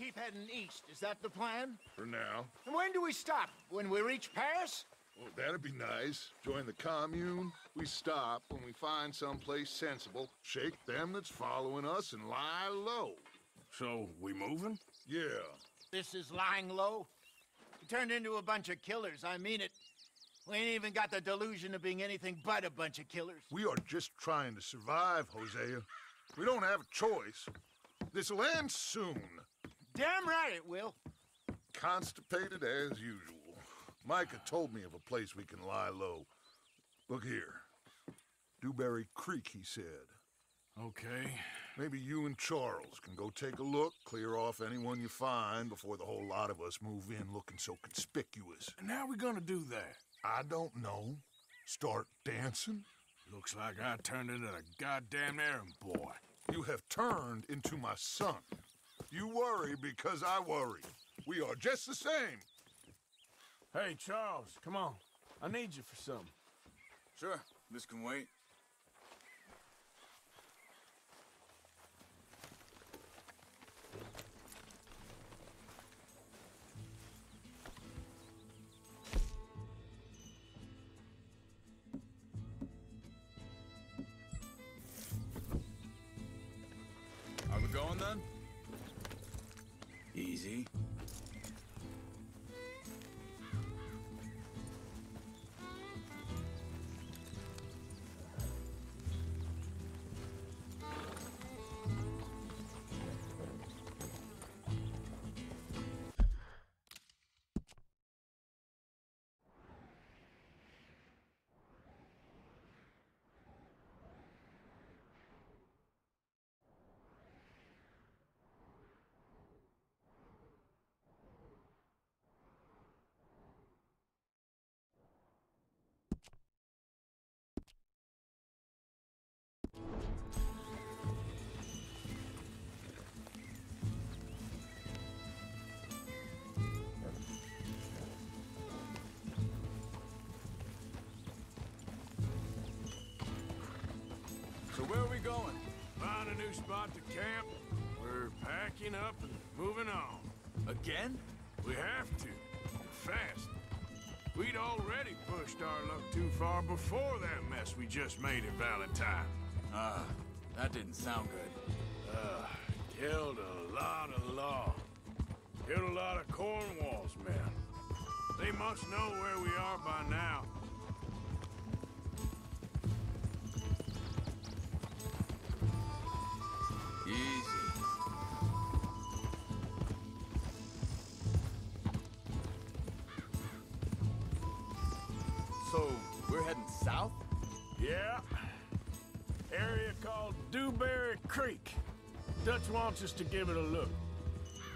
keep heading east. Is that the plan? For now. And when do we stop? When we reach Paris? Well, that'd be nice. Join the commune. We stop when we find someplace sensible, shake them that's following us, and lie low. So, we moving? Yeah. This is lying low? We turned into a bunch of killers, I mean it. We ain't even got the delusion of being anything but a bunch of killers. We are just trying to survive, Hosea. We don't have a choice. This'll end soon. Damn right it will. Constipated as usual. Micah told me of a place we can lie low. Look here. Dewberry Creek, he said. Okay. Maybe you and Charles can go take a look, clear off anyone you find before the whole lot of us move in looking so conspicuous. And how we gonna do that? I don't know. Start dancing? Looks like I turned into a goddamn errand boy. You have turned into my son. You worry because I worry. We are just the same. Hey, Charles, come on. I need you for something. Sure, this can wait. Are we going then? Easy. Where are we going? Found a new spot to camp. We're packing up and moving on. Again? We have to. Fast. We'd already pushed our luck too far before that mess we just made in Valentine. Ah, that didn't sound good. Uh, killed a lot of law. Killed a lot of Cornwall's men. They must know where we are by now. So, we're heading south? Yeah. Area called Dewberry Creek. Dutch wants us to give it a look.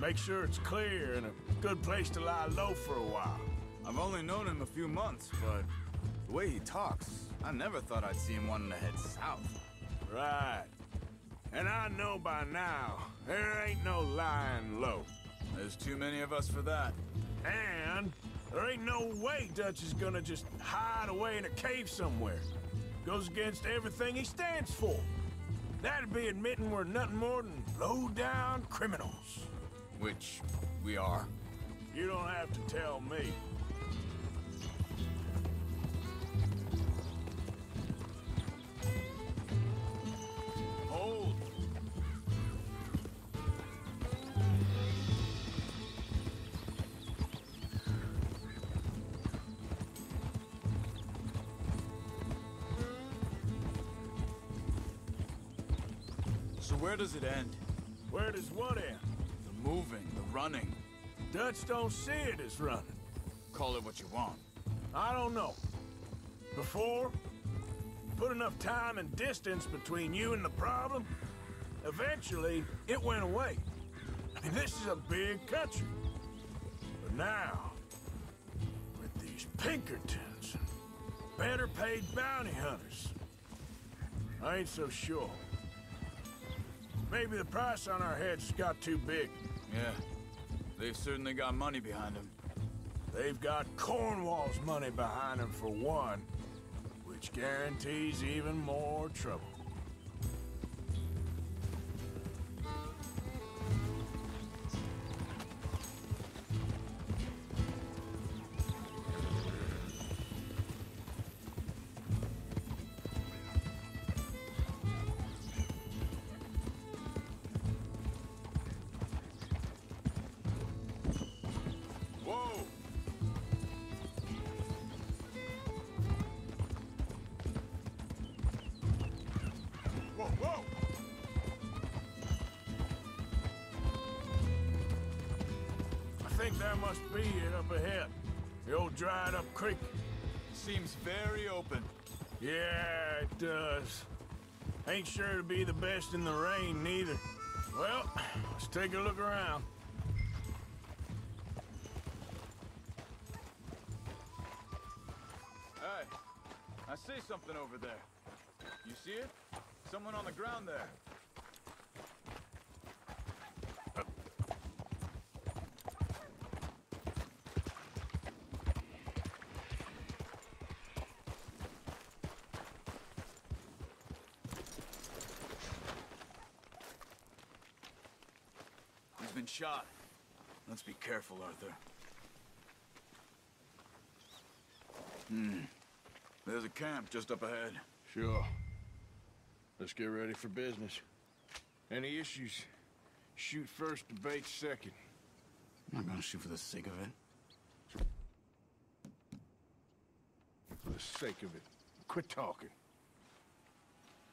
Make sure it's clear and a good place to lie low for a while. I've only known him a few months, but the way he talks, I never thought I'd see him wanting to head south. Right. And I know by now, there ain't no lying low. There's too many of us for that. And there ain't no way Dutch is gonna just hide away in a cave somewhere. Goes against everything he stands for. That'd be admitting we're nothing more than low-down criminals. Which we are. You don't have to tell me. Where does it end? Where does what end? The moving, the running. Dutch don't see it as running. Call it what you want. I don't know. Before, put enough time and distance between you and the problem, eventually it went away. I mean, this is a big country. But now, with these Pinkertons and better paid bounty hunters, I ain't so sure. Maybe the price on our heads got too big. Yeah, they've certainly got money behind them. They've got Cornwall's money behind them for one, which guarantees even more trouble. Seems very open. Yeah, it does. Ain't sure to be the best in the rain, neither. Well, let's take a look around. Hey, I see something over there. You see it? Someone on the ground there. Shot. Let's be careful, Arthur. Hmm. There's a camp just up ahead. Sure. Let's get ready for business. Any issues? Shoot first, debate second. I'm not gonna shoot for the sake of it. For the sake of it. Quit talking.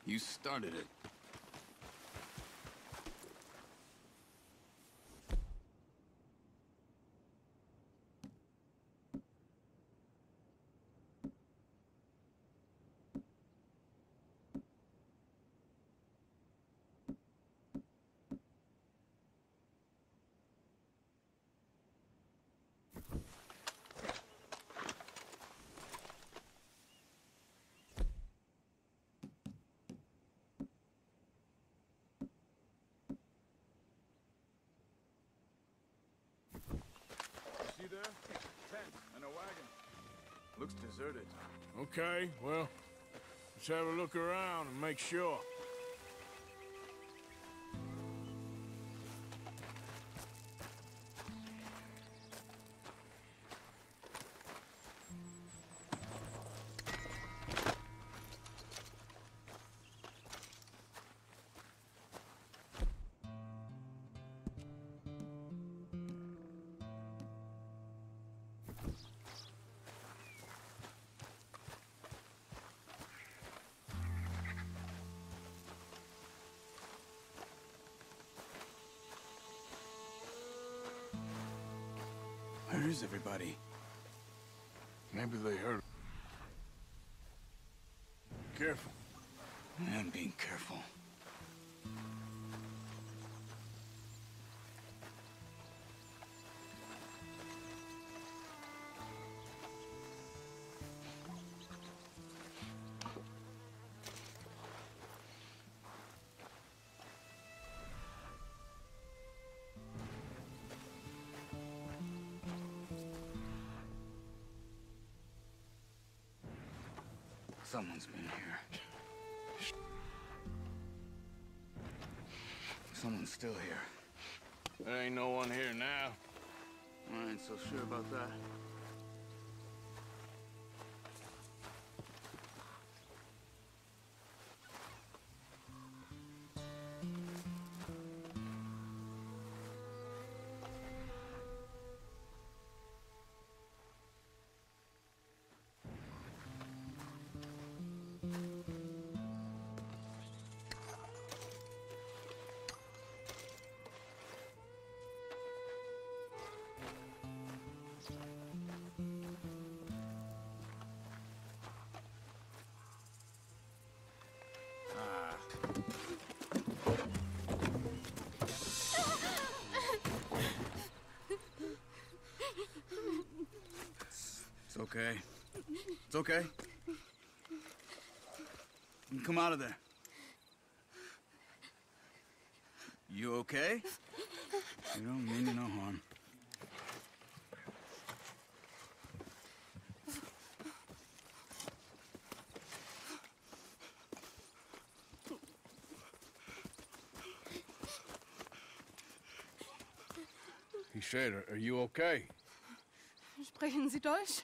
You started it. See there? Tent and a wagon. Looks deserted. Okay, well, let's have a look around and make sure. Everybody? Maybe they heard. Careful. I am being careful. Someone's still here. There ain't no one here now. I ain't so sure about that. Okay. It's okay. You can come out of there. You okay? You don't mean you no harm. He said, are, are you okay? Sprechen Sie Deutsch?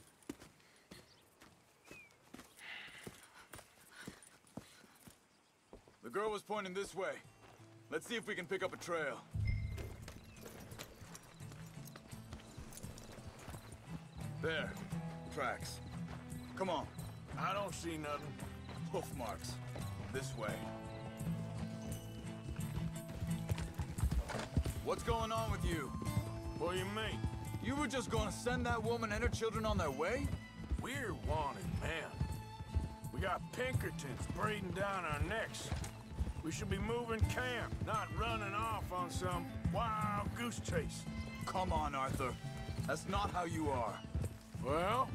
Girl was pointing this way. Let's see if we can pick up a trail. There. Tracks. Come on. I don't see nothing. Hoof marks. This way. What's going on with you? What do you mean? You were just gonna send that woman and her children on their way? We're wanted, man. We got Pinkertons breathing down our necks. We should be moving camp, not running off on some wild goose chase. Come on, Arthur. That's not how you are. Well,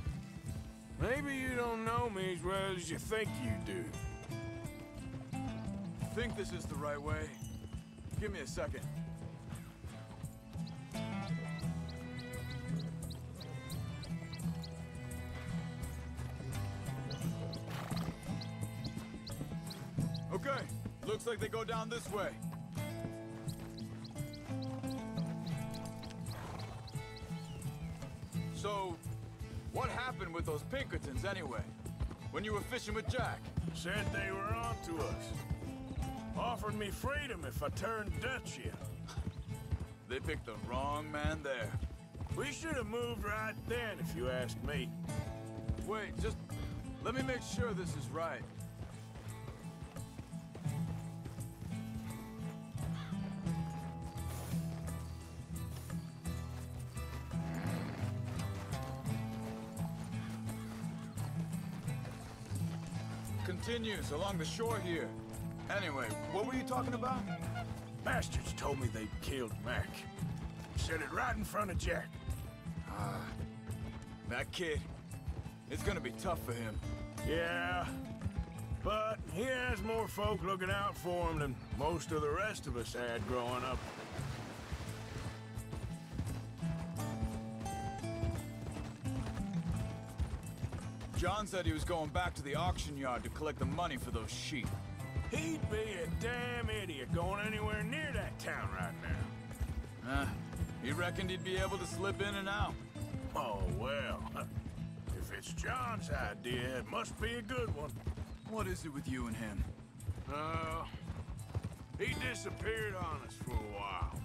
maybe you don't know me as well as you think you do. Think this is the right way? Give me a second. Looks like they go down this way. So, what happened with those Pinkertons anyway? When you were fishing with Jack? Said they were on to us. Offered me freedom if I turned Dutch in. They picked the wrong man there. We should have moved right then, if you ask me. Wait, just let me make sure this is right. Continues along the shore here. Anyway, what were you talking about? Bastards told me they'd killed Mac. Said it right in front of Jack. Ah, That kid. It's gonna be tough for him. Yeah, but he has more folk looking out for him than most of the rest of us had growing up. John said he was going back to the auction yard to collect the money for those sheep. He'd be a damn idiot going anywhere near that town right now. Uh, he reckoned he'd be able to slip in and out. Oh, well. If it's John's idea, it must be a good one. What is it with you and him? Uh, he disappeared on us for a while.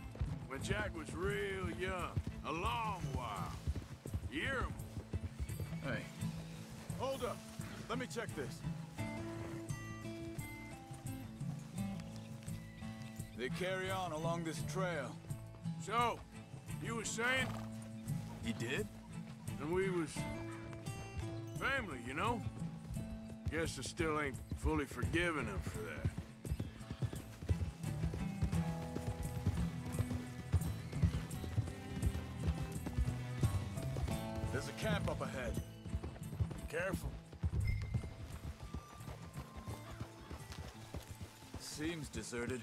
When Jack was real young. A long while. Year Let me check this. They carry on along this trail. So, you was saying? He did? And we was... family, you know? Guess I still ain't fully forgiven him for that. There's a camp up ahead. Careful. Deserted.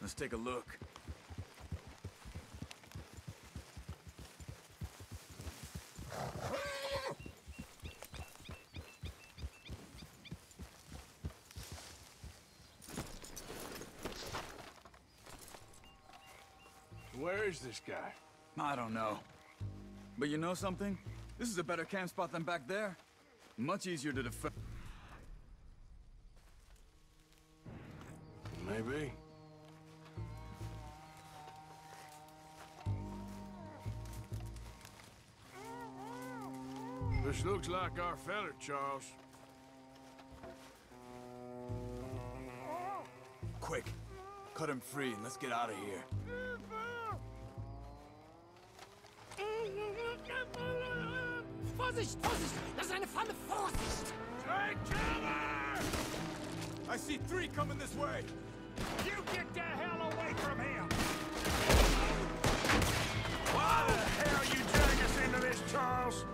Let's take a look. Where is this guy? I don't know. But you know something? This is a better camp spot than back there. Much easier to defend. Looks like our feller, Charles. Quick, cut him free and let's get out of here. Vorsicht, Vorsicht! Das ist eine Falle! Vorsicht! Take cover! I see three coming this way. You get the hell away from him! Why the hell you drag us into this, Charles?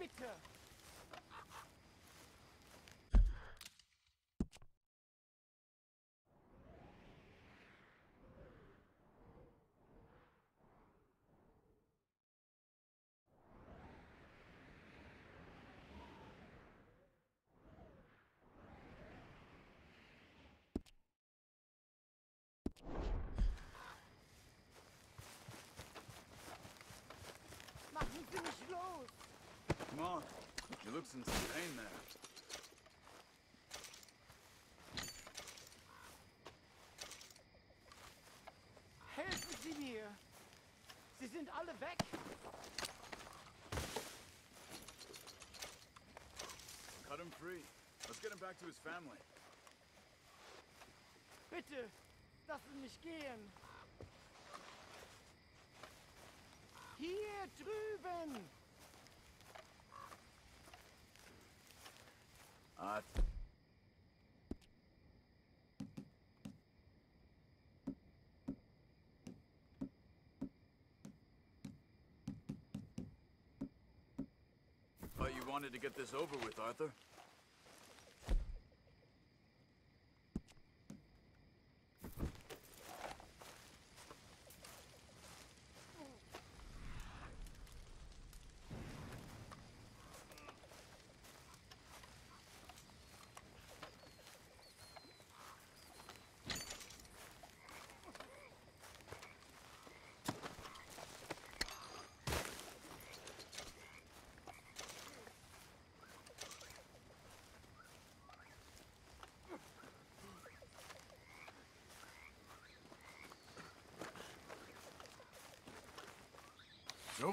Bitte! Pain there. Helfen Sie mir! Sie sind alle weg! Cut him free. Let's get him back to his family. Bitte! Lassen mich gehen! Hier drüben! I Thought you wanted to get this over with, Arthur.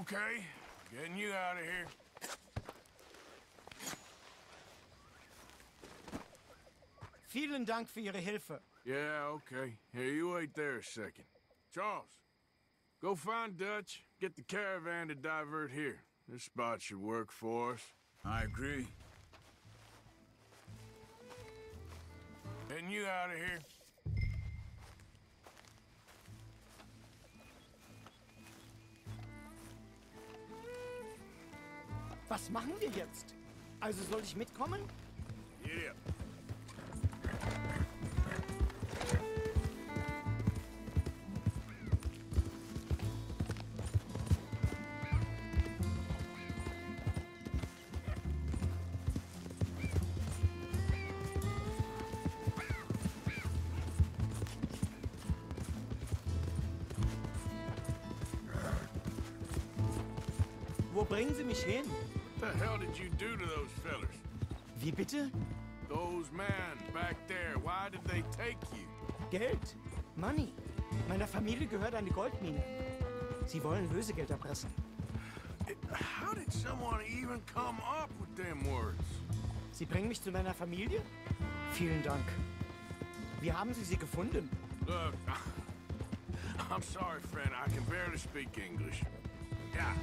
Okay. Getting you out of here. Vielen Dank für Ihre Hilfe. Yeah, okay. Here, you wait there a second. Charles, go find Dutch. Get the caravan to divert here. This spot should work for us. I agree. Getting you out of here. Was machen wir jetzt? Also soll ich mitkommen? Yeah. Wo bringen Sie mich hin? The hell did you do to those fellers? Wie bitte? Those men back there, why did they take you? Geld. Money. Meiner Familie gehört eine Goldmine. Sie wollen Lösegeld erpressen. How did someone even come up with them words? Sie bringen mich zu meiner Familie? Vielen Dank. Wie haben Sie sie gefunden? Look, I'm sorry, friend. I can barely speak English. Yeah.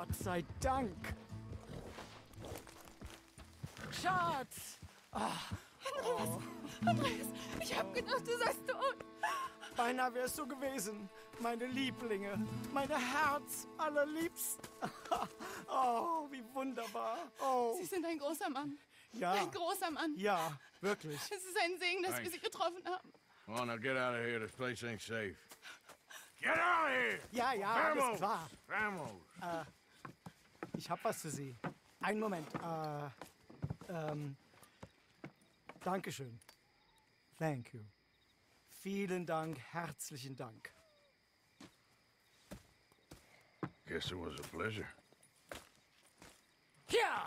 Herrgott sei Dank. Schatz! Andreas, ich hab gedacht, du seist tot. Beinahe wärst du gewesen. Meine Lieblinge, meine Herz allerliebst. Oh, wie wunderbar. Oh, Sie sind ein großer Mann. ja. Ein großer Mann. Ja, wirklich. Es ist ein Segen, dass wir Thanks. Sie getroffen haben. Come on, now get out of here. This place ain't safe. Get out of here! Ja, ja, alles Vamos! klar. Vamos! Ich hab was für Sie. Einen Moment. Äh, ähm, Dankeschön. Thank you. Vielen Dank, herzlichen Dank. Guess it was a pleasure. Ja!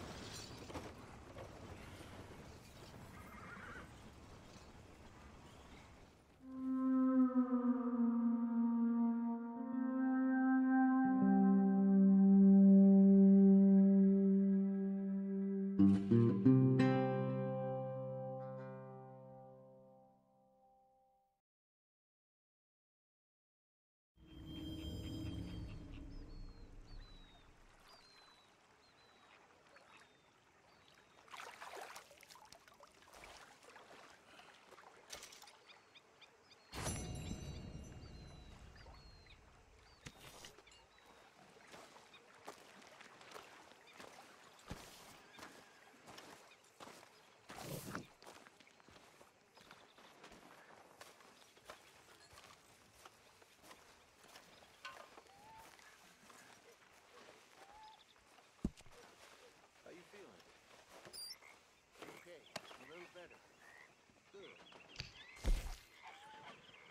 How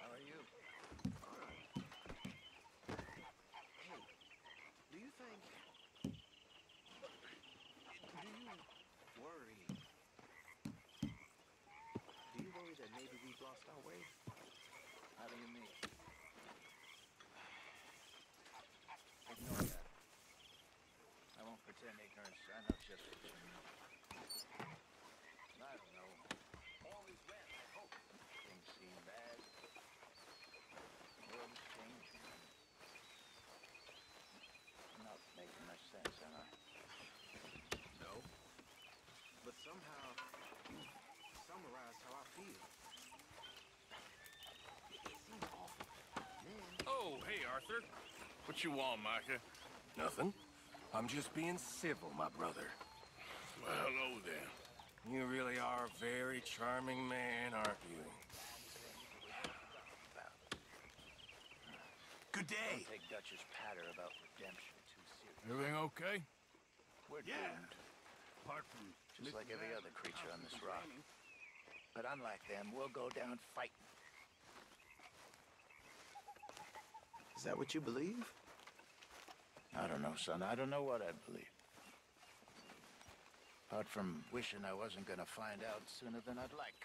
are you? Hey, do you think... Do you worry... Do you worry that maybe we've lost our way? How do you mean? Ignore that. I won't pretend ignorance. I know just what you mean. I don't know. All is well, I hope. Things seem bad. The world is changing. I'm not making much sense, am I? No. But somehow, you summarized how I feel. It, it seems awful. Then, Oh, hey, Arthur. What you want, Micah? Nothing. I'm just being civil, my brother. Well, hello then. You really are a very charming man, aren't you? Good day. take Dutch's patter about redemption too seriously. Everything okay? We're doomed. Apart from Just like every other creature on this rock. But unlike them, we'll go down fighting. Is that what you believe? I don't know, son. I don't know what I believe. Apart from wishing I wasn't gonna find out sooner than I'd like.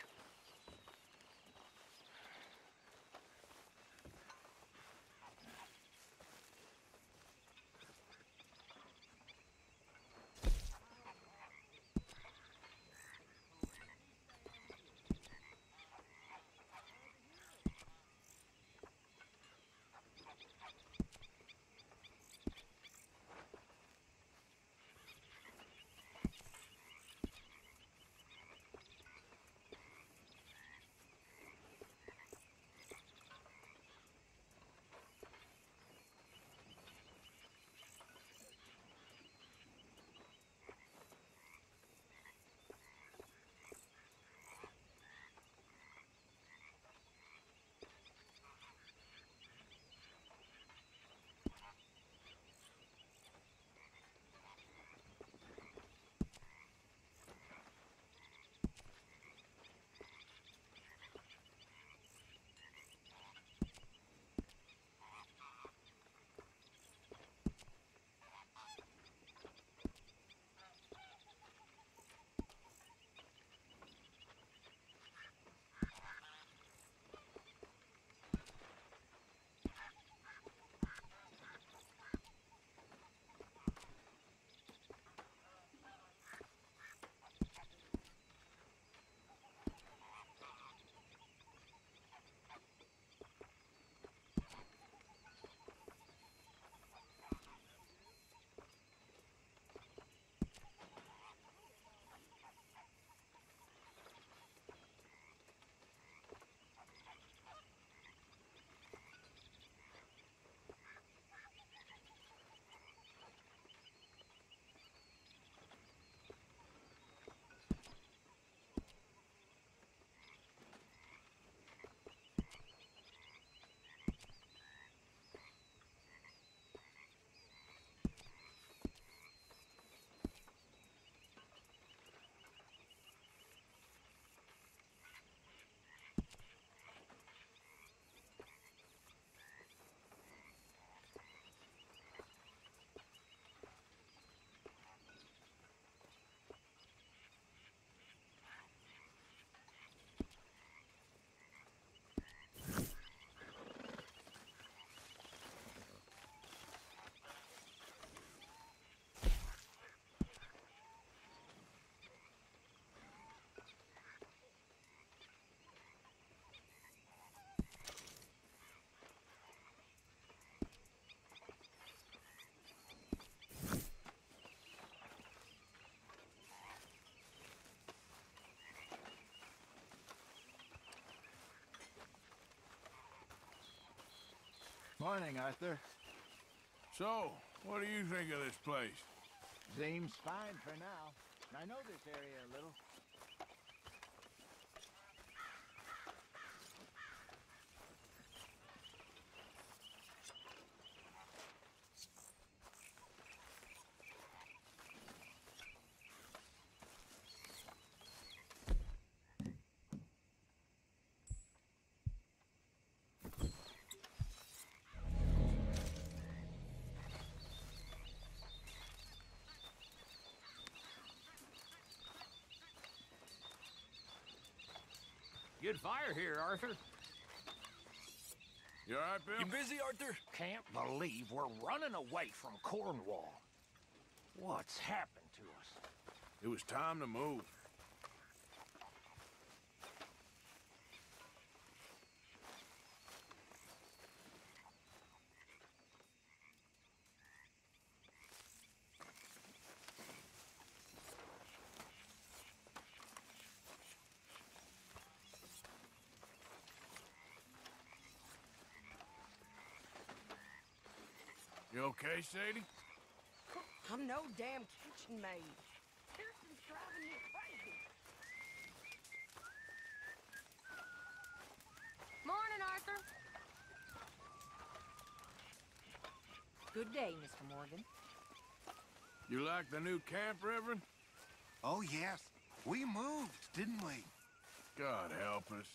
Morning, Arthur. So, what do you think of this place? Seems fine for now. I know this area a little. Good fire here, Arthur. You all right, Bill? You busy, Arthur? Can't believe we're running away from Cornwall. What's happened to us? It was time to move. You okay, Sadie? I'm no damn kitchen maid. Pearson's driving me crazy. Morning, Arthur. Good day, Mr. Morgan. You like the new camp, Reverend? Oh, yes. We moved, didn't we? God help us.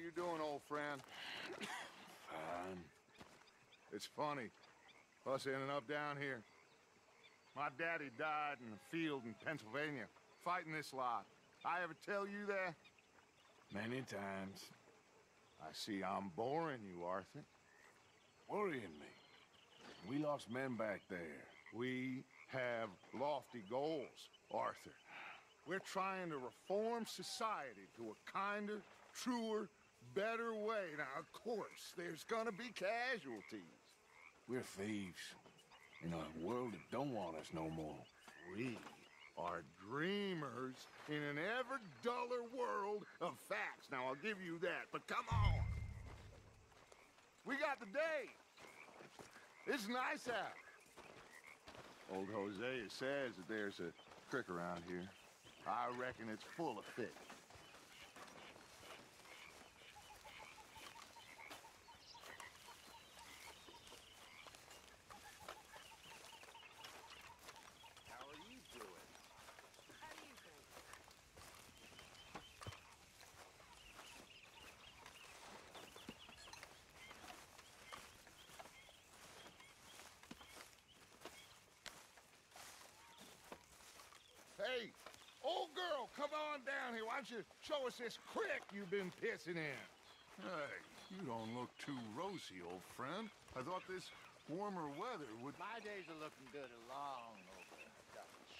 You doing, old friend? Fine. It's funny, us ending up down here. My daddy died in the field in Pennsylvania, fighting this lot. I ever tell you that? Many times. I see I'm boring you, Arthur. Worrying me. We lost men back there. We have lofty goals, Arthur. We're trying to reform society to a kinder, truer, better way. Now, of course, there's gonna be casualties. We're thieves. In a world that don't want us no more. We are dreamers in an ever duller world of facts. Now, I'll give you that, but come on. We got the day. It's nice out. Old Hosea says that there's a creek around here. I reckon it's full of fish. How are you doing? How do you think? Hey, old girl, come on down here. Why don't you show us this creek you've been pissing in? Hey, you don't look too rosy, old friend. I thought this warmer weather would... My days are looking good along over Dutch.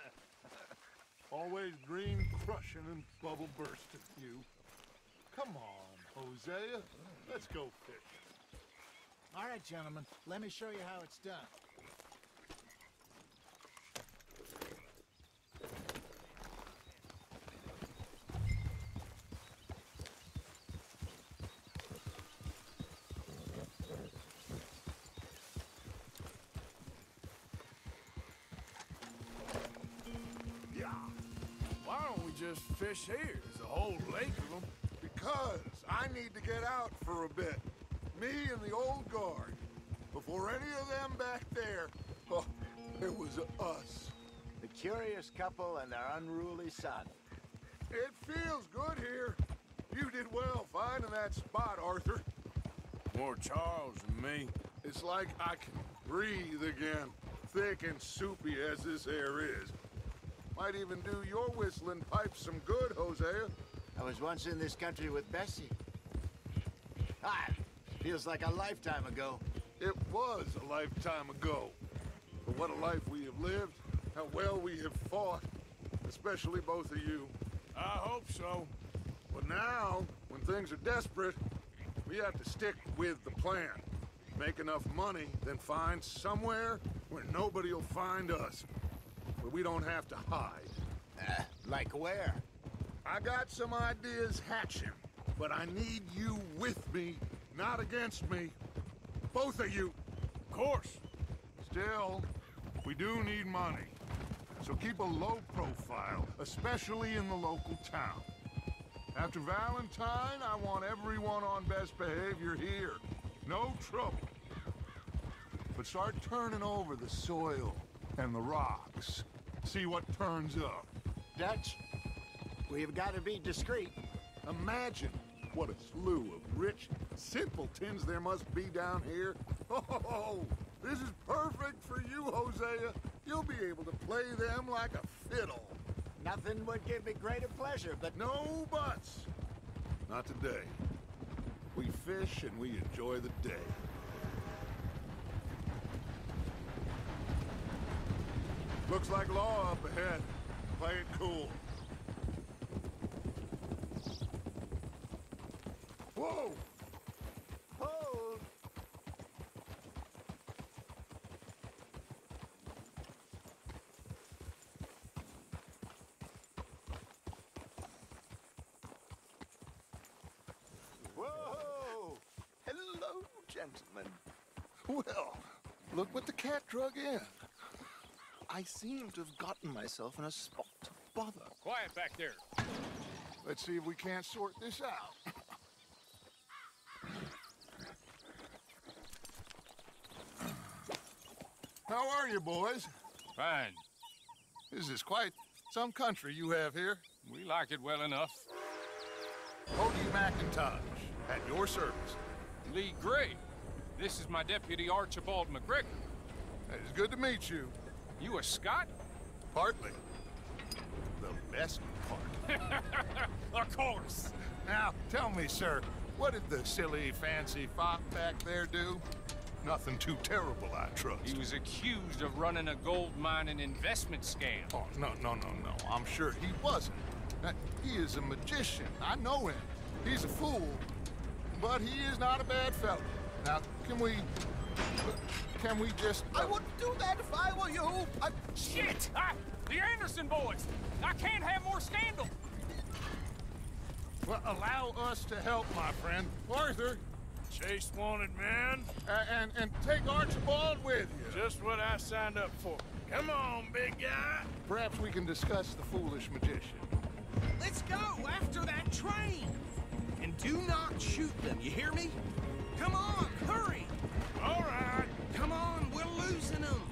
Always green crushing and bubble bursting, you. Come on, Hosea. Let's go fishing. All right, gentlemen, let me show you how it's done. Yeah, Why don't we just fish here? There's a whole lake of them. because I need to get out for a bit. Me and the old guard. Before any of them back there, oh, it was us. The curious couple and their unruly son. It feels good here. You did well finding that spot, Arthur. More Charles than me. It's like I can breathe again, thick and soupy as this air is. Might even do your whistling pipes some good, Hosea. I was once in this country with Bessie. Ah, feels like a lifetime ago. It was a lifetime ago. But what a life we have lived, how well we have fought, especially both of you. I hope so. But now, when things are desperate, we have to stick with the plan. Make enough money, then find somewhere where nobody will find us. We don't have to hide. Uh, like where? I got some ideas hatching, but I need you with me, not against me. Both of you. Of course. Still, we do need money. So keep a low profile, especially in the local town. After Valentine, I want everyone on best behavior here. No trouble. But start turning over the soil and the rocks. See what turns up. Dutch, we've got to be discreet. Imagine what a slew of rich simpletons there must be down here. Oh, this is perfect for you, Hosea. You'll be able to play them like a fiddle. Nothing would give me greater pleasure, but... No buts. Not today. We fish and we enjoy the day. Looks like law up ahead. Play it cool. Whoa! Hold! Whoa! Hello, gentlemen. Well, look what the cat drug in. I seem to have gotten myself in a spot to bother. Quiet back there. Let's see if we can't sort this out. How are you, boys? Fine. This is quite some country you have here. We like it well enough. Cody McIntosh, at your service. Leigh Gray. This is my deputy Archibald McGregor. It's good to meet you. You a Scot? Partly. The best part. of course. Now, tell me, sir, what did the silly, fancy fop back there do? Nothing too terrible, I trust. He was accused of running a gold mining investment scam. Oh, no, no, no, no. I'm sure he wasn't. Uh, he is a magician. I know him. He's a fool, but he is not a bad fellow. Now, can we... Can we just... I wouldn't do that if I were you. I... Shit! I, the Anderson boys! I can't have more scandal! Well, allow us to help, my friend. Arthur, Chase wanted man. uh, and, and take Archibald with you. Just what I signed up for. Come on, big guy. Perhaps we can discuss the foolish magician. Let's go after that train. And do not shoot them, you hear me? Come on, hurry. All right. Come on, we're losing them.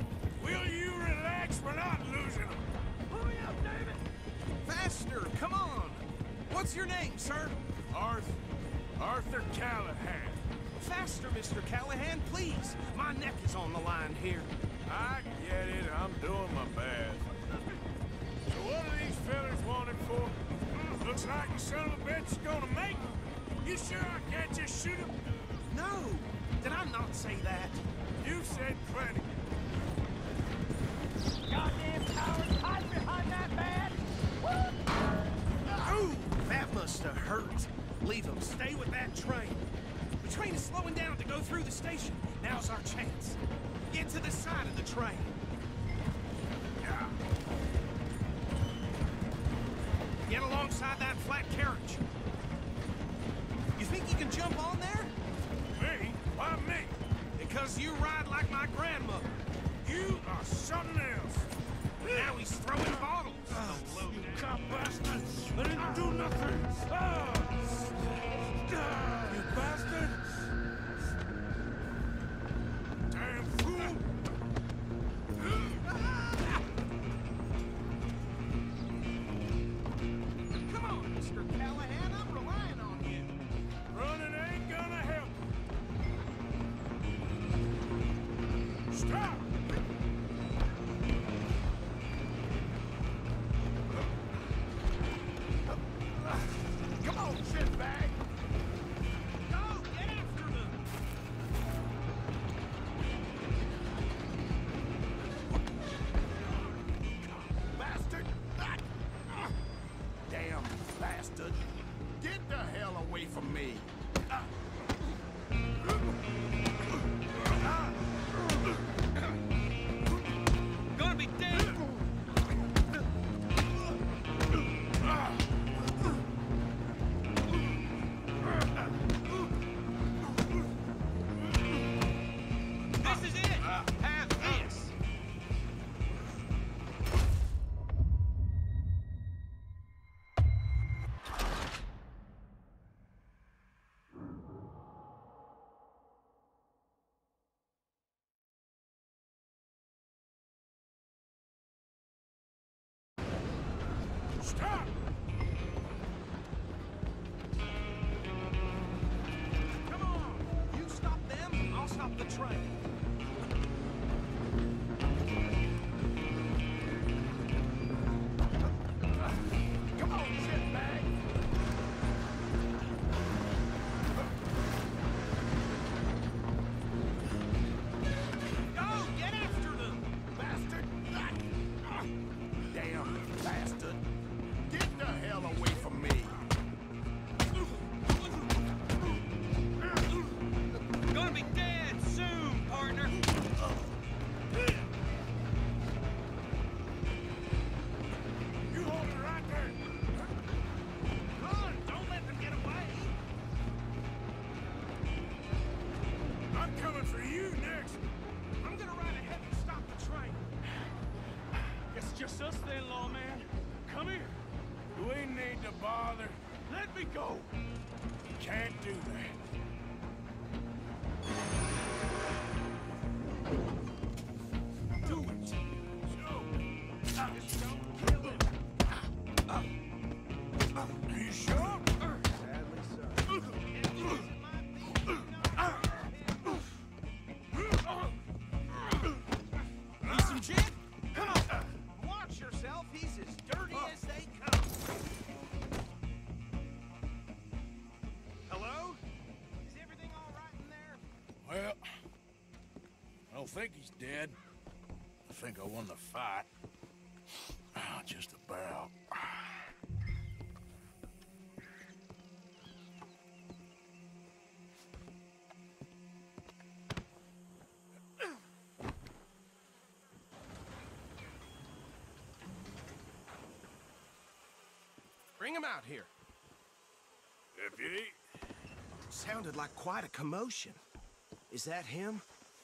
Will you relax? We're not losing them. Hurry up, David. Faster, come on. What's your name, sir? Arthur. Arthur Callahan. Faster, Mr. Callahan, please. My neck is on the line here. I get it. I'm doing my best. So what are these fellas wanted for? Hmm, Looks like the son of a bitch is gonna make 'em. You sure I can't just shoot him? No, did I not say that? You said plenty. Goddamn cowards hide behind that man! Ooh, that must have hurt. Leave them. Stay with that train. The train is slowing down to go through the station. Now's our chance. Get to the side of the train. Get alongside that flat carriage. Like my grandmother. You are something else. Now he's throwing away from me! Don't think he's dead. I think I won the fight. Ah, just about. Bring him out here. Deputy, Sounded like quite a commotion. Is that him?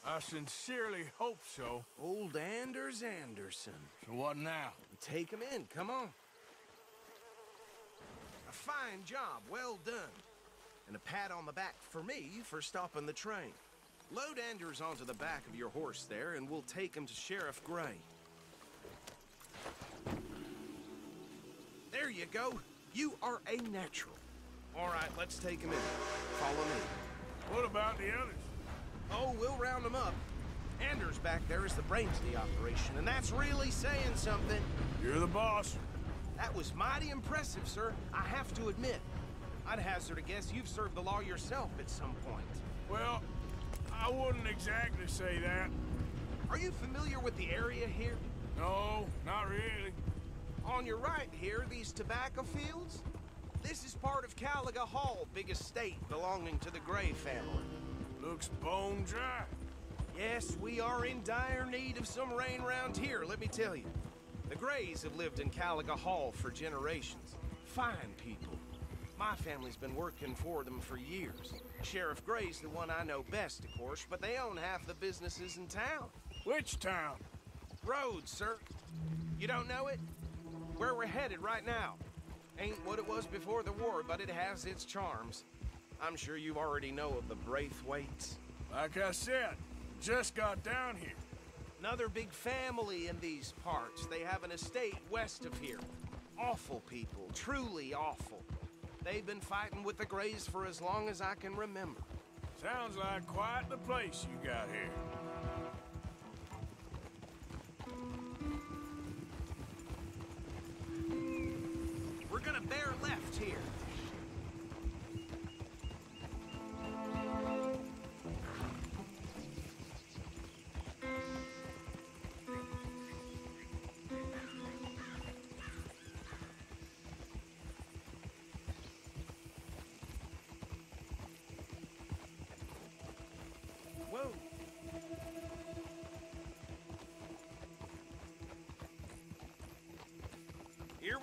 I sincerely hope so. Old Anders Anderson. So what now? Take him in, come on. A fine job, well done. And a pat on the back for me for stopping the train. Load Anders onto the back of your horse there, and we'll take him to Sheriff Gray. There you go. You are a natural. All right, let's take him in. Follow me. What about the others? Oh, we'll round them up. Anders back there is the brains of the operation, and that's really saying something. You're the boss. That was mighty impressive, sir. I have to admit. I'd hazard a guess you've served the law yourself at some point. Well, I wouldn't exactly say that. Are you familiar with the area here? No, not really. On your right here, these tobacco fields? This is part of Caliga Hall, big estate belonging to the Gray family. Looks bone dry. Yes, we are in dire need of some rain round here, let me tell you. The Grays have lived in Caliga Hall for generations. Fine people. My family's been working for them for years. Sheriff Gray's the one I know best, of course, but they own half the businesses in town. Which town? Rhodes, sir. You don't know it? Where we're headed right now. Ain't what it was before the war, but it has its charms. I'm sure you already know of the Braithwaites. Like I said, just got down here. Another big family in these parts. They have an estate west of here. Awful people, truly awful. They've been fighting with the Grays for as long as I can remember. Sounds like quite the place you got here. We're gonna bear left here.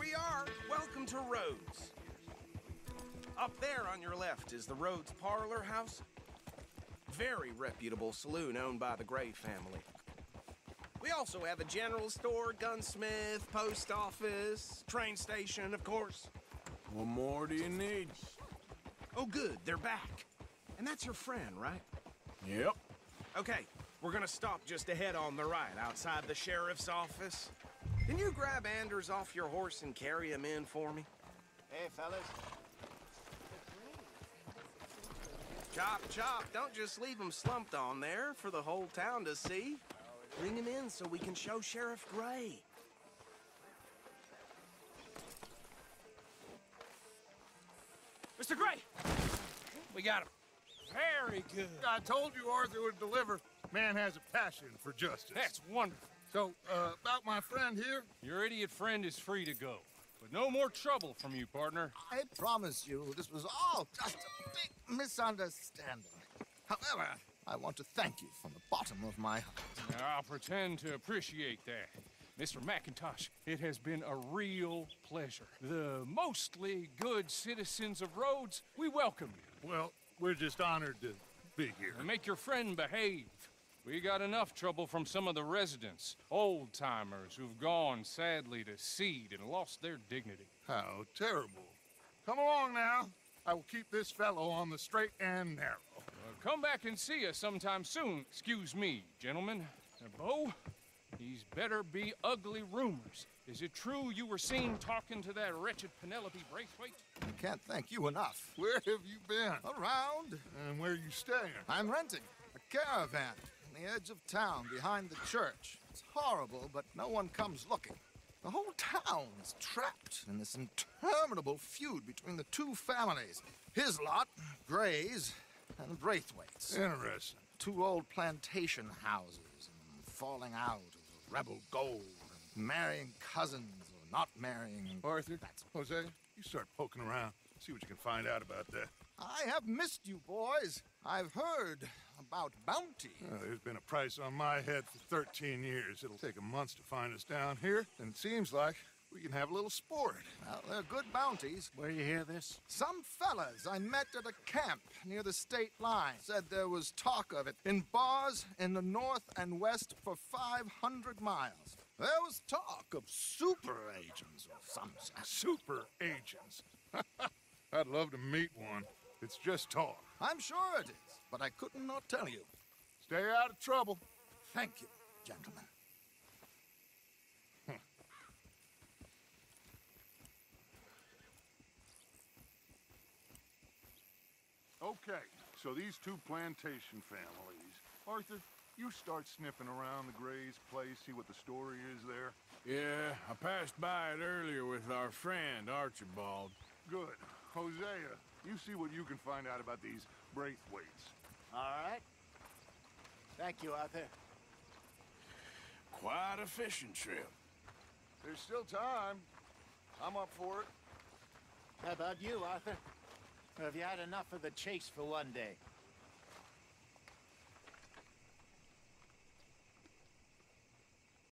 We are. Welcome to Rhodes. Up there on your left is the Rhodes Parlor House. Very reputable saloon owned by the Gray family. We also have a general store, gunsmith, post office, train station, of course. What more do you need? Oh, good, they're back. And that's your friend, right? Yep. Okay, we're gonna stop just ahead on the right, outside the sheriff's office. Can you grab Anders off your horse and carry him in for me? Hey, fellas. Chop, chop. Don't just leave him slumped on there for the whole town to see. Bring him in so we can show Sheriff Gray. Mr. Gray! We got him. Very good. I told you Arthur would deliver. Man has a passion for justice. That's wonderful. So, uh, about my friend here? Your idiot friend is free to go. But no more trouble from you, partner. I promise you, this was all just a big misunderstanding. However, I want to thank you from the bottom of my heart. I'll pretend to appreciate that. Mr. McIntosh, it has been a real pleasure. The mostly good citizens of Rhodes, we welcome you. Well, we're just honored to be here. And make your friend behave. We got enough trouble from some of the residents, old timers who've gone sadly to seed and lost their dignity. How terrible. Come along now. I will keep this fellow on the straight and narrow. Well, come back and see us sometime soon. Excuse me, gentlemen. Uh, Bo, these better be ugly rumors. Is it true you were seen talking to that wretched Penelope Braithwaite? I can't thank you enough. Where have you been? Around. And where are you staying? I'm renting a caravan on the edge of town behind the church. It's horrible, but no one comes looking. The whole town is trapped in this interminable feud between the two families. His lot, Gray's, and Braithwaite's. Interesting. Two old plantation houses and falling out of rebel gold and marrying cousins or not marrying. Arthur, that's Jose, you start poking around. See what you can find out about that. I have missed you, boys. I've heard about bounty. Uh, there's been a price on my head for 13 years. It'll take a month to find us down here, and it seems like we can have a little sport. Well, they're good bounties. Where you hear this? Some fellas I met at a camp near the state line said there was talk of it in bars in the north and west for 500 miles. There was talk of super agents or some such. Super agents. I'd love to meet one. It's just talk. I'm sure it is, but I couldn't not tell you. Stay out of trouble. Thank you, gentlemen. Okay, so these two plantation families. Arthur, you start sniffing around the Gray's place, see what the story is there. Yeah, I passed by it earlier with our friend, Archibald. Good. Hosea, you see what you can find out about these Braithwaites. All right. Thank you, Arthur. Quite a fishing trip. There's still time. I'm up for it. How about you, Arthur? Have you had enough of the chase for one day?